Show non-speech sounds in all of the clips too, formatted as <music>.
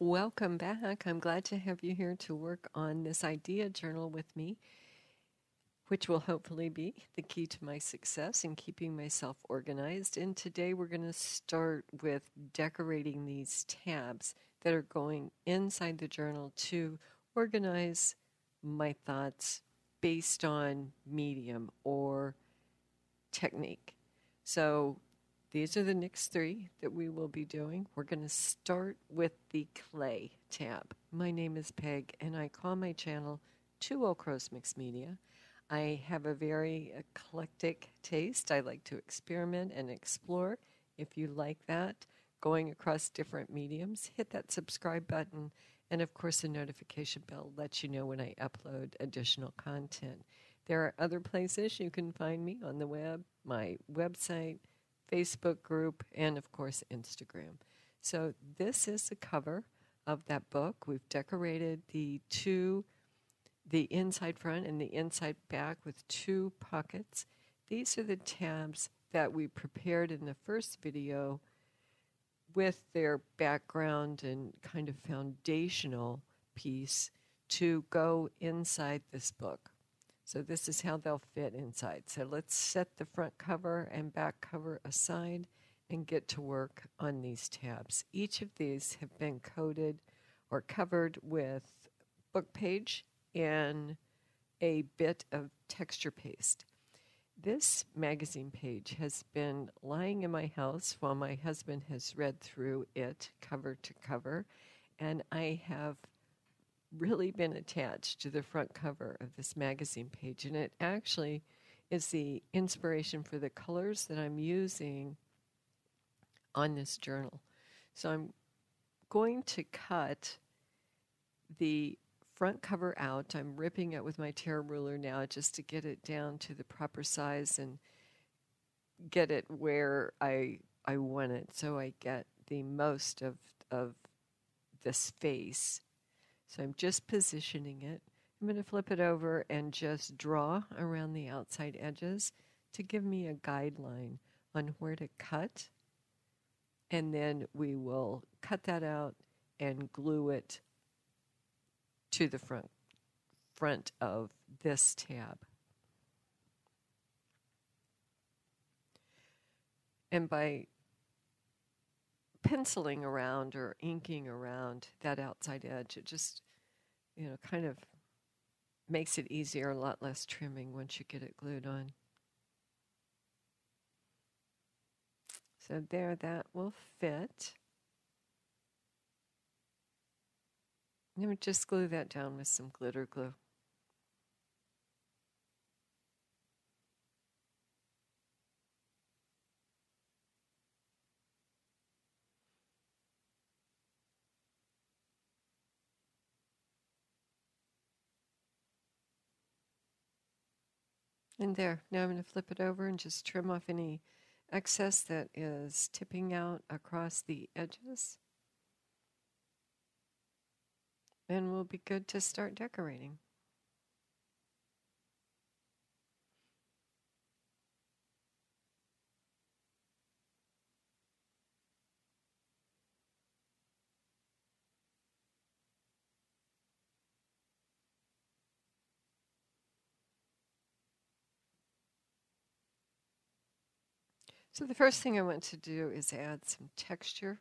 Welcome back. I'm glad to have you here to work on this idea journal with me, which will hopefully be the key to my success in keeping myself organized. And today we're going to start with decorating these tabs that are going inside the journal to organize my thoughts based on medium or technique. So these are the next three that we will be doing. We're going to start with the clay tab. My name is Peg, and I call my channel Two Old Crows Mixed Media. I have a very eclectic taste. I like to experiment and explore. If you like that, going across different mediums, hit that subscribe button. And of course, the notification bell lets you know when I upload additional content. There are other places you can find me on the web, my website, Facebook group, and of course, Instagram. So, this is the cover of that book. We've decorated the two, the inside front and the inside back with two pockets. These are the tabs that we prepared in the first video with their background and kind of foundational piece to go inside this book. So this is how they'll fit inside. So let's set the front cover and back cover aside and get to work on these tabs. Each of these have been coated or covered with book page and a bit of texture paste. This magazine page has been lying in my house while my husband has read through it cover to cover, and I have really been attached to the front cover of this magazine page, and it actually is the inspiration for the colors that I'm using on this journal. So I'm going to cut the front cover out. I'm ripping it with my tear ruler now just to get it down to the proper size and get it where I I want it so I get the most of of this face so I'm just positioning it. I'm going to flip it over and just draw around the outside edges to give me a guideline on where to cut. And then we will cut that out and glue it to the front front of this tab. And by penciling around or inking around that outside edge. It just, you know, kind of makes it easier, a lot less trimming once you get it glued on. So there, that will fit. And then just glue that down with some glitter glue. And there, now I'm going to flip it over and just trim off any excess that is tipping out across the edges. And we'll be good to start decorating. So the first thing I want to do is add some texture.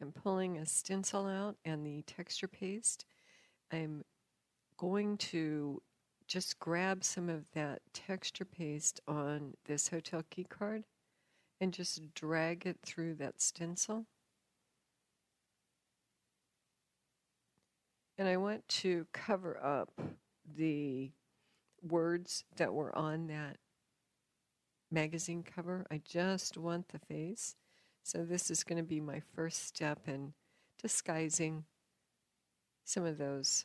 I'm pulling a stencil out and the texture paste. I'm going to just grab some of that texture paste on this hotel key card and just drag it through that stencil. And I want to cover up the words that were on that magazine cover. I just want the face. So this is going to be my first step in disguising some of those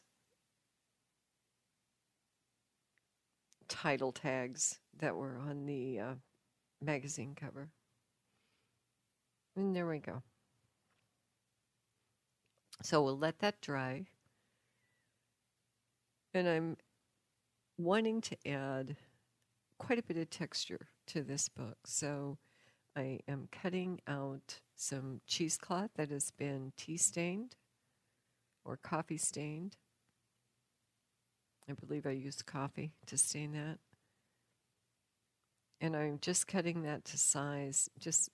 title tags that were on the uh, magazine cover. And there we go. So we'll let that dry. And I'm wanting to add quite a bit of texture to this book. So I am cutting out some cheesecloth that has been tea stained. or coffee stained. I believe I used coffee to stain that. And I'm just cutting that to size, just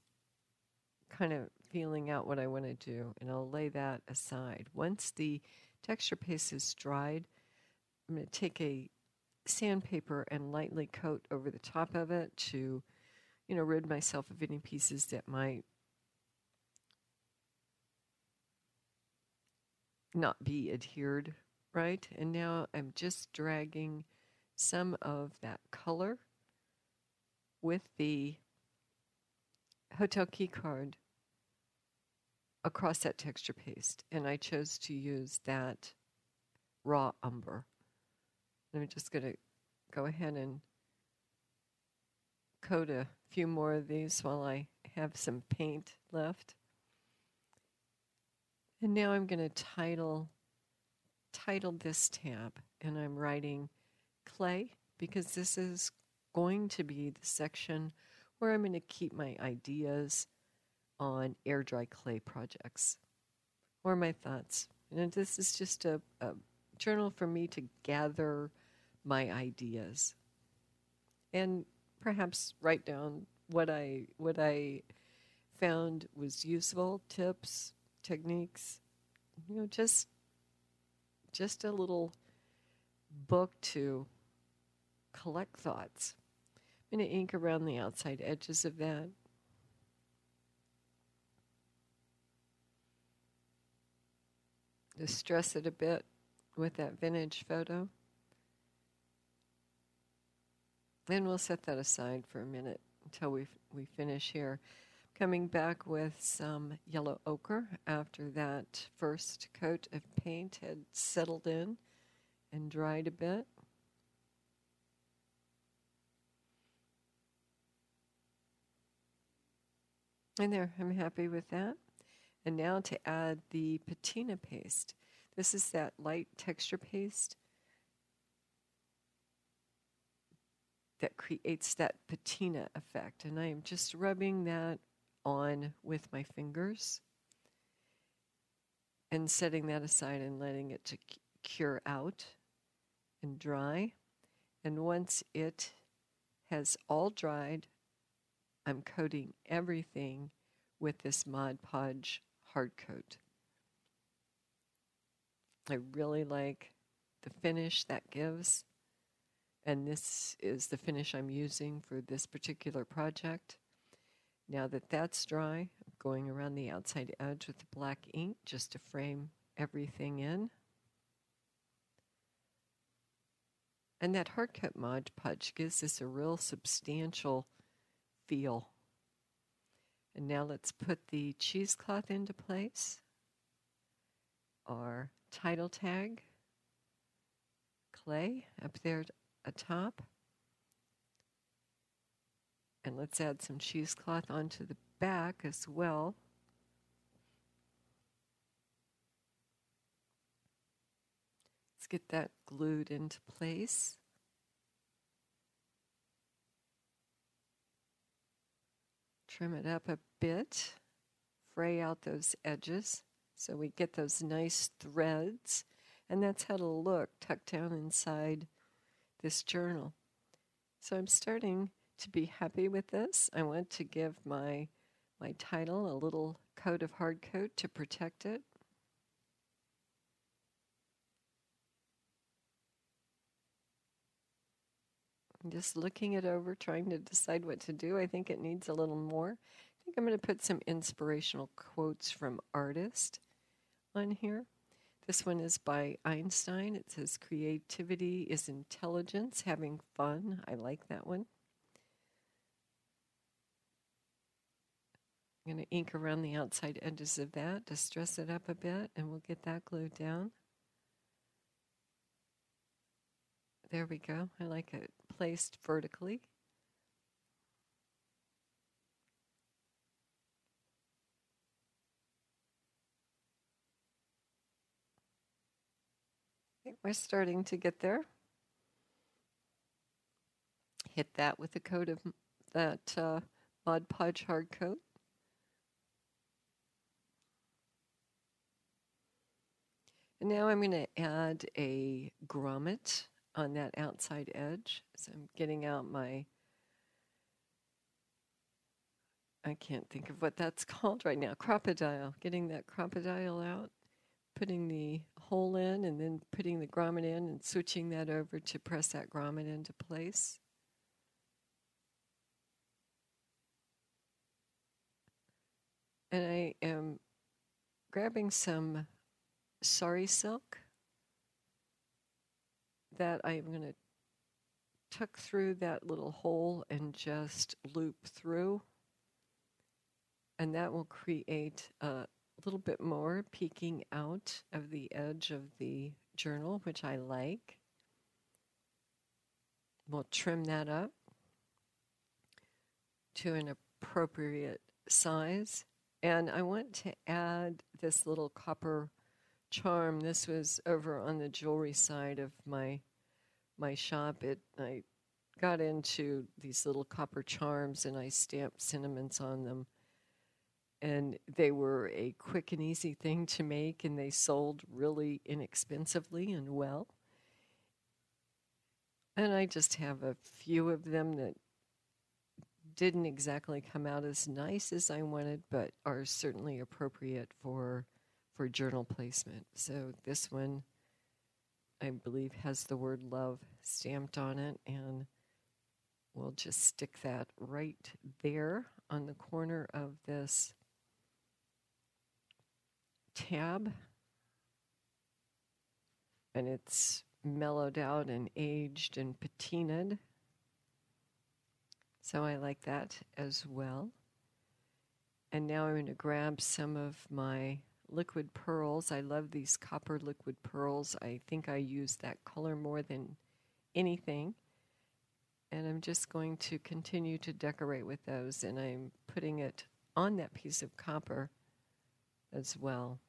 kind of feeling out what I want to do, and I'll lay that aside. Once the texture paste is dried, I'm going to take a sandpaper and lightly coat over the top of it to, you know, rid myself of any pieces that might not be adhered right. And now I'm just dragging some of that color with the hotel key card across that texture paste. And I chose to use that raw umber. I'm just going to go ahead and coat a few more of these while I have some paint left. And now I'm going to title title this tab and I'm writing clay because this is going to be the section where I'm going to keep my ideas on air dry clay projects or my thoughts. And this is just a, a journal for me to gather my ideas and perhaps write down what I what I found was useful tips, techniques, you know, just just a little book to collect thoughts. I'm going to ink around the outside edges of that. Just stress it a bit with that vintage photo. And we'll set that aside for a minute until we, we finish here coming back with some yellow ochre after that first coat of paint had settled in and dried a bit. And there, I'm happy with that. And now to add the patina paste. This is that light texture paste that creates that patina effect. And I am just rubbing that on with my fingers and setting that aside and letting it to cure out and dry. And once it has all dried, I'm coating everything with this Mod Podge hard coat. I really like the finish that gives, and this is the finish I'm using for this particular project. Now that that's dry, I'm going around the outside edge with the black ink just to frame everything in. And that hard coat Mod Podge gives this a real substantial feel. And now let's put the cheesecloth into place. Our title tag, clay up there atop. And let's add some cheesecloth onto the back as well. Let's get that glued into place. Trim it up a bit, fray out those edges so we get those nice threads. And that's how it'll look tucked down inside this journal. So I'm starting to be happy with this. I want to give my my title a little coat of hard coat to protect it. I'm just looking it over, trying to decide what to do. I think it needs a little more. I think I'm going to put some inspirational quotes from artists on here. This one is by Einstein. It says, Creativity is intelligence, having fun. I like that one. I'm going to ink around the outside edges of that to stress it up a bit, and we'll get that glued down. There we go. I like it placed vertically. We're starting to get there. Hit that with a coat of that uh, Mod Podge hard coat. And now I'm going to add a grommet on that outside edge. So I'm getting out my, I can't think of what that's <laughs> called right now, Crop-A-Dile, getting that Crop-A-Dile out, putting the hole in and then putting the grommet in and switching that over to press that grommet into place. And I am grabbing some sari silk that I'm going to tuck through that little hole and just loop through. And that will create a little bit more peeking out of the edge of the journal, which I like. We'll trim that up to an appropriate size. And I want to add this little copper charm. This was over on the jewelry side of my my shop. It I got into these little copper charms and I stamped sentiments on them. And they were a quick and easy thing to make, and they sold really inexpensively and well. And I just have a few of them that didn't exactly come out as nice as I wanted, but are certainly appropriate for for journal placement. So this one, I believe, has the word love stamped on it, and we'll just stick that right there on the corner of this tab. And it's mellowed out and aged and patinaed. So I like that as well. And now I'm going to grab some of my liquid pearls. I love these copper liquid pearls. I think I use that color more than anything. And I'm just going to continue to decorate with those, and I'm putting it on that piece of copper as well.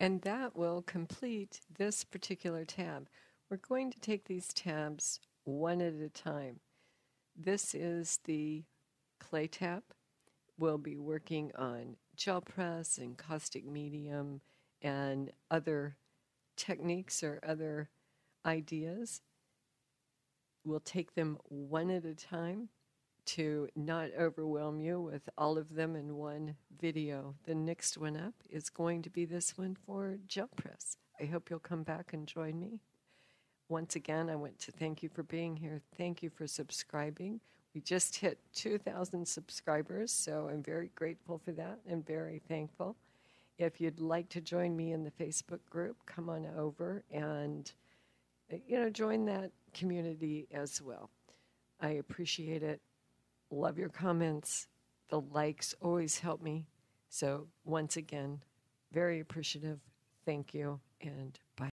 And that will complete this particular tab. We're going to take these tabs one at a time. This is the clay tab We'll be working on gel press and caustic medium and other techniques or other ideas. We'll take them one at a time to not overwhelm you with all of them in one video. The next one up is going to be this one for gel press. I hope you'll come back and join me. Once again, I want to thank you for being here. Thank you for subscribing. We just hit 2,000 subscribers, so I'm very grateful for that and very thankful. If you'd like to join me in the Facebook group, come on over and uh, you know join that community as well. I appreciate it. Love your comments. The likes always help me. So once again, very appreciative. Thank you and bye.